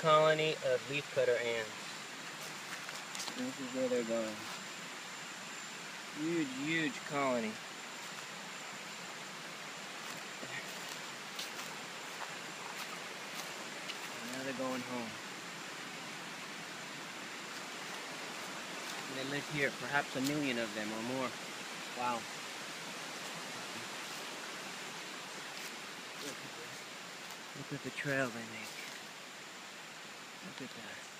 colony of leafcutter ants. This is where they're going. Huge, huge colony. now they're going home. And they live here, perhaps a million of them or more. Wow. Look at the trail they make. At that.